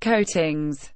coatings.